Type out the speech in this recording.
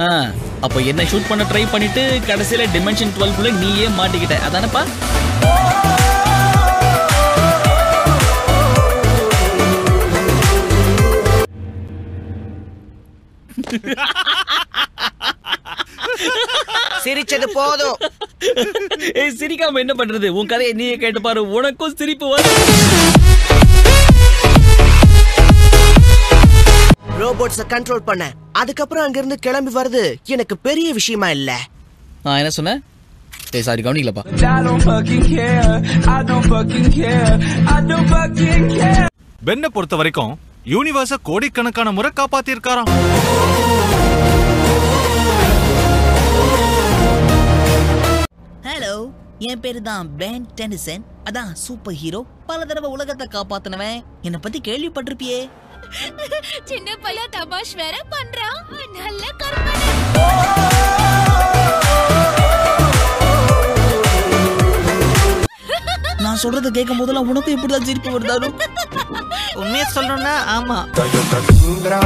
ஆ, அப்போ என்ன ஷூட் பண்ண ட்ரை பண்ணிட்டு கடைசியில டிமென்ஷன் டுவெல் குள்ள நீயே மாட்டிக்கிட்ட. அதானப்பா? சிரிச்சது போதும். ஏய் சிரிக்காம என்ன பண்றது? உன் கதையை நீயே கேட்டு பாரு உனக்கும் சிரிப்பு வரும். ரோபோட்ஸ கண்ட்ரோல் பண்ண அதுக்கப்புறம் அங்கிருந்து கிளம்பி வருது எனக்கு பெரிய விஷயமா இல்ல நான் என்ன சொன்னேன் ஏய் சாரி கவனிக்கலப்பா I don't fucking care. I don't fucking care. I don't fucking care. பென்னை பொறுத்த வரைக்கும் யூனிவர்ஸ கோடிக்கணக்கான முறை காப்பாத்திருக்காராம் ஹலோ என் பேரு தான் பென் டெனிசன் அதான் சூப்பர் ஹீரோ பல தடவை உலகத்தை காப்பாத்தினவன் என்னை பத்தி கேள்விப்பட்டிருப்பியே சின்ன பையன் தமாஷ் வேற பண்றான். நல்ல கற்பனை. நான் சொல்றத கேட்கும் போதெல்லாம் உனக்கும் இப்படிதான் சிரிப்பு வருதாரு உண்மையை சொல்லணும்னா ஆமா. Tundra,